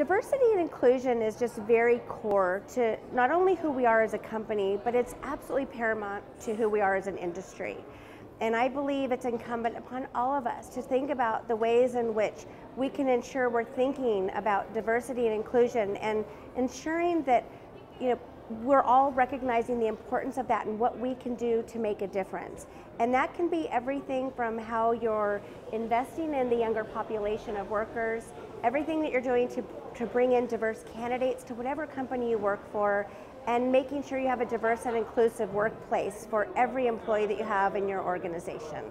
Diversity and inclusion is just very core to not only who we are as a company, but it's absolutely paramount to who we are as an industry. And I believe it's incumbent upon all of us to think about the ways in which we can ensure we're thinking about diversity and inclusion and ensuring that you know we're all recognizing the importance of that and what we can do to make a difference. And that can be everything from how you're investing in the younger population of workers, everything that you're doing to, to bring in diverse candidates to whatever company you work for, and making sure you have a diverse and inclusive workplace for every employee that you have in your organization.